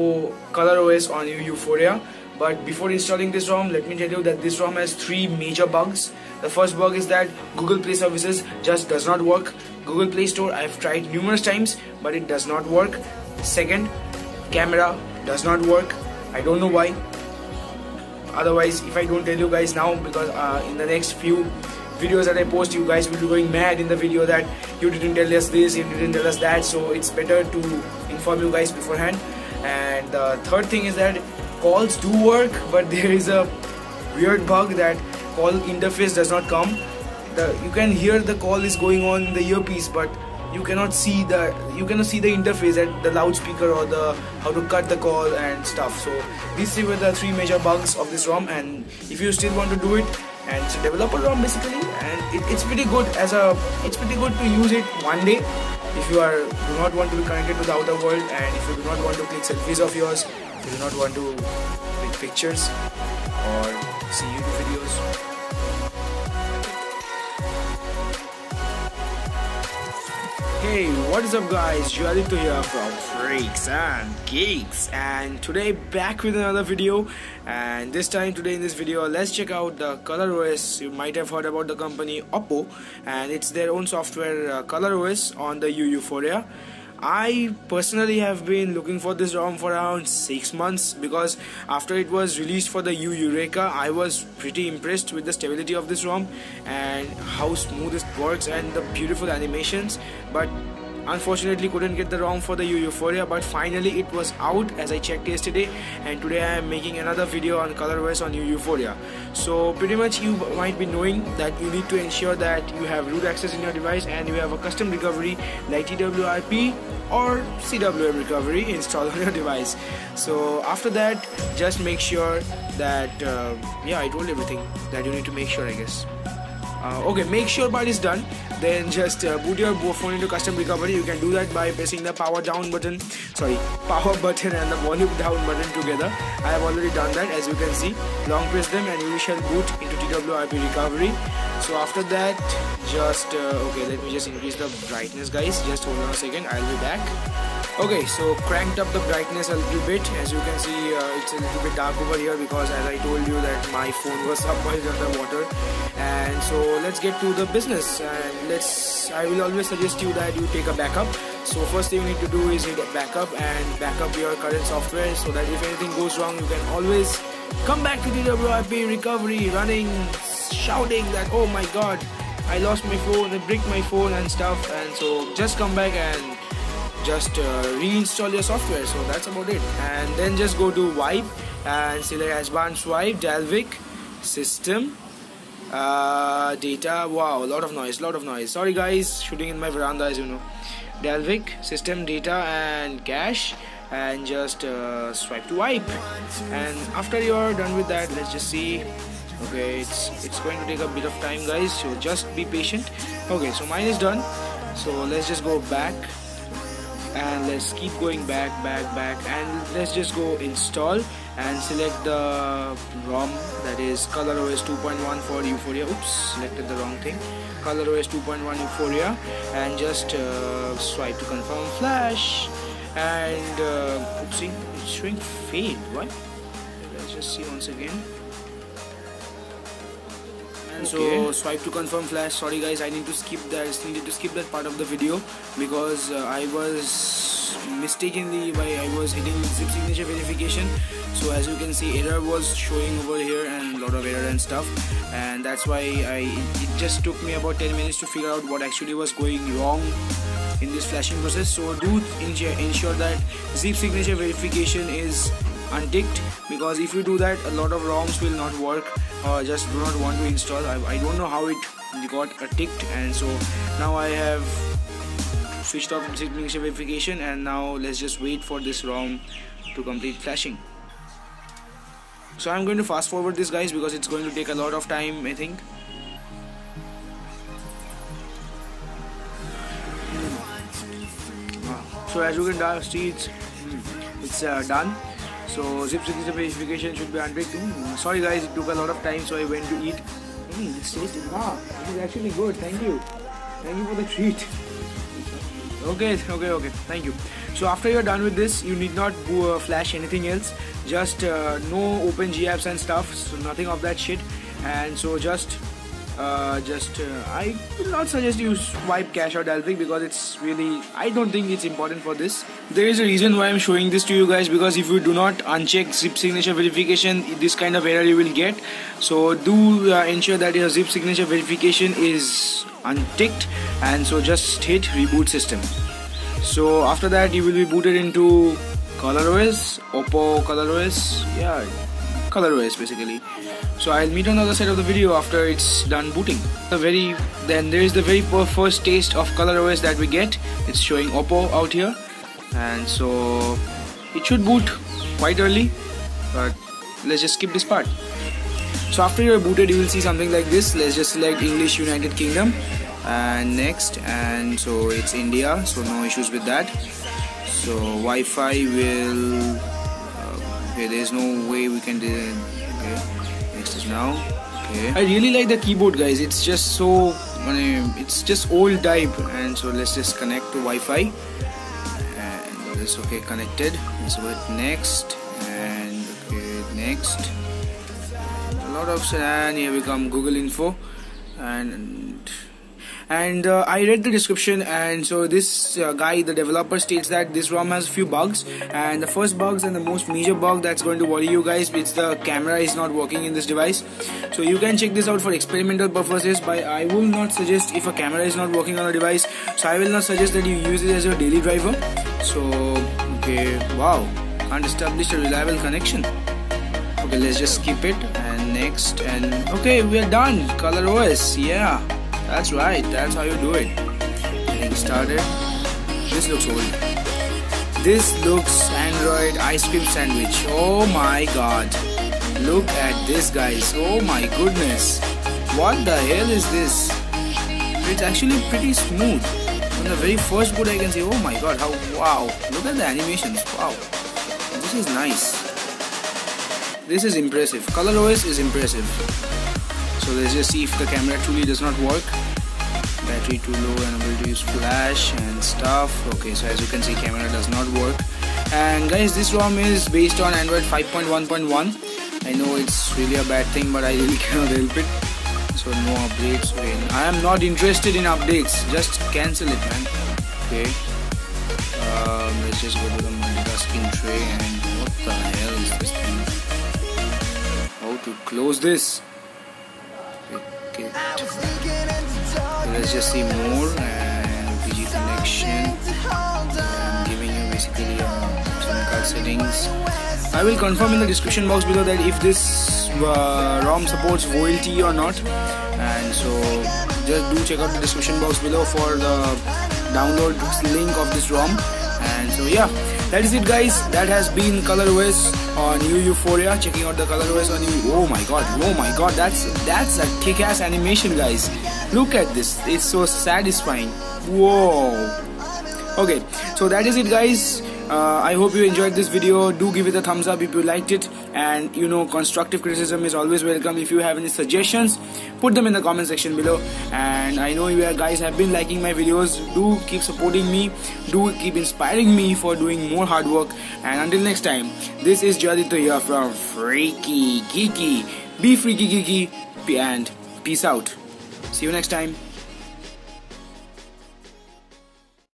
Oppo ColorOS on Yuphoria. But before installing this ROM, let me tell you that this ROM has three major bugs. The first bug is that Google Play services just does not work. Google Play Store I've tried numerous times, but it does not work. Second, camera does not work. I don't know why. Otherwise, if I don't tell you guys now, because uh, in the next few videos that I post, you guys will be going mad in the video that you didn't tell us this, you didn't tell us that. So it's better to inform you guys beforehand. And the third thing is that calls do work, but there is a weird bug that call interface does not come. The, you can hear the call is going on in the earpiece, but you cannot see the you cannot see the interface at the loudspeaker or the how to cut the call and stuff so these were the three major bugs of this ROM and if you still want to do it and it's a developer ROM basically and it, it's pretty good as a it's pretty good to use it one day if you are do not want to be connected to the outer world and if you do not want to click selfies of yours if you do not want to click pictures or see YouTube videos Hey, what is up guys? You Jualito here from Freaks and Geeks and today back with another video and this time today in this video let's check out the ColorOS. You might have heard about the company Oppo and it's their own software uh, ColorOS on the Yuphoria I personally have been looking for this ROM for around 6 months because after it was released for the Yu Yureka I was pretty impressed with the stability of this ROM and how smooth it works and the beautiful animations. But unfortunately couldn't get the ROM for the Yuphoria but finally it was out as I checked yesterday and today I am making another video on ColorOS on Yuphoria. So pretty much you might be knowing that you need to ensure that you have root access in your device and you have a custom recovery like TWRP or CWM recovery installed on your device. So after that just make sure that uh, yeah I told everything that you need to make sure I guess. Uh, okay make sure part is done then just uh, boot your phone into custom recovery. You can do that by pressing the power down button. Sorry power button and the volume down button together. I have already done that as you can see. Long press them and you shall boot into TWRP recovery. So after that just uh, okay let me just increase the brightness guys. Just hold on a second. I'll be back okay so cranked up the brightness a little bit. As you can see uh, it's a little bit dark over here because as I told you that my phone was submerged under water. And so let's get to the business. And let's I will always suggest you that you take a backup. So first thing you need to do is hit backup and backup your current software so that if anything goes wrong you can always come back to the TWRP recovery running shouting that oh my god I lost my phone, I bricked my phone and stuff. And so just come back and just uh, reinstall your software. So that's about it. And then just go to wipe and select advanced wipe dalvik system. Uh, data wow a lot of noise lot of noise. Sorry guys shooting in my veranda as you know. Dalvik system data and cache and just uh, swipe to wipe and after you're done with that let's just see. Okay it's it's going to take a bit of time guys so just be patient. Okay so mine is done. So let's just go back and let's keep going back back back. And let's just go install and select the ROM that is ColorOS 2.1 for Yuphoria. Oops selected the wrong thing. ColorOS 2.1 Yuphoria. And just uh, swipe to confirm flash. And uh, oopsie it's showing fade what let's just see once again So swipe to confirm flash. Sorry guys, I need to skip that. I needed to skip that part of the video because uh, I was mistakenly by I was hitting zip signature verification. So as you can see, error was showing over here and a lot of error and stuff. And that's why I it just took me about 10 minutes to figure out what actually was going wrong in this flashing process. So do ensure that zip signature verification is unticked because if you do that a lot of ROMs will not work or just do not want to install. I, I don't know how it got ticked and so now I have switched off signature verification and now let's just wait for this ROM to complete flashing. So I'm going to fast forward this guys because it's going to take a lot of time I think. Ah, so as you can see it's, hmm, it's uh, done so zip verification should be under too. Sorry guys, it took a lot of time, so I went to eat. Hey, this tasted wow. This is actually good. Thank you. Thank you for the treat. okay okay okay thank you so after you're done with this you need not uh, flash anything else just uh, no open apps and stuff so nothing of that shit and so just uh, just uh, I will not suggest you swipe cache or Dalvik because it's really I don't think it's important for this. There is a reason why I'm showing this to you guys because if you do not uncheck zip signature verification, this kind of error you will get. So do uh, ensure that your zip signature verification is unticked, and so just hit reboot system. So after that you will be booted into ColorOS, Oppo ColorOS, yeah, ColorOS basically. So I'll meet on the other side of the video after it's done booting. The very then there is the very first taste of ColorOS that we get. It's showing Oppo out here. And so it should boot quite early but let's just skip this part. So after you're booted you will see something like this. Let's just select English United Kingdom. And next and so it's India so no issues with that. So Wi-Fi will okay there's no way we can do okay next is now. Okay. I really like the keyboard guys. It's just so it's just old type. And so let's just connect to wi-fi. And this okay connected. So what next. And okay next. A lot of and here we come google info. And and uh, I read the description and so this uh, guy the developer states that this ROM has a few bugs and the first bugs and the most major bug that's going to worry you guys is the camera is not working in this device. So you can check this out for experimental purposes but I will not suggest if a camera is not working on a device. So I will not suggest that you use it as your daily driver. So okay wow can't establish a reliable connection. Okay let's just skip it and next and okay we are done color OS yeah that's right, that's how you do it. Getting started. This looks old. This looks Android ice cream sandwich. Oh my god. Look at this guys. Oh my goodness. What the hell is this? It's actually pretty smooth. On the very first boot I can say, oh my god, how wow. Look at the animations. Wow. This is nice. This is impressive. ColorOS is impressive so let's just see if the camera truly does not work. Battery too low and able to use flash and stuff. Okay so as you can see camera does not work. And guys this ROM is based on Android 5.1.1 I know it's really a bad thing but I really cannot help it. So no updates. I am not interested in updates. Just cancel it man. Okay. Um, let's just go to the multitasking tray and what the hell is this thing? How to close this okay let's just see more and PG connection I'm giving you basically uh, some card settings. I will confirm in the description box below that if this uh, ROM supports VoLTE or not. And so just do check out the description box below for the download link of this ROM. And so yeah that is it guys. That has been colorOS on new Yuphoria. Checking out the colorOS on you oh my god oh my god. That's that's a kick-ass animation guys. Look at this. It's so satisfying. Whoa. Okay so that is it guys uh, I hope you enjoyed this video. Do give it a thumbs up if you liked it. And you know constructive criticism is always welcome. If you have any suggestions put them in the comment section below. And I know you guys have been liking my videos. Do keep supporting me. Do keep inspiring me for doing more hard work. And until next time this is Jadito here from Freaky Geeky. Be freaky geeky. And peace out. See you next time